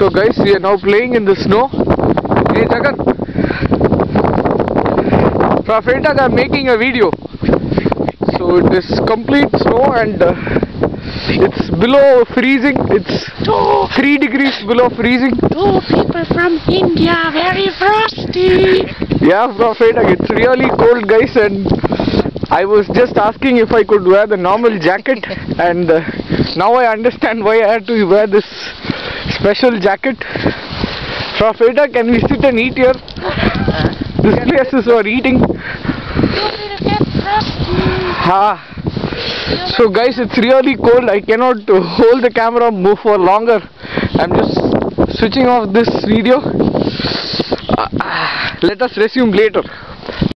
So guys, we are now playing in the snow. Hey Jagan. Freitag I'm making a video. So it is complete snow and uh, it's below freezing. It's Two, 3 degrees below freezing. two people from India, very frosty. Yeah, from Freitag it's really cold guys and I was just asking if I could wear the normal jacket and uh, now I understand why I had to wear this special jacket. From Freitag can we sit and eat here? This place is for eating. Ah. So guys, it's really cold. I cannot hold the camera move for longer. I'm just switching off this video. Ah, let us resume later.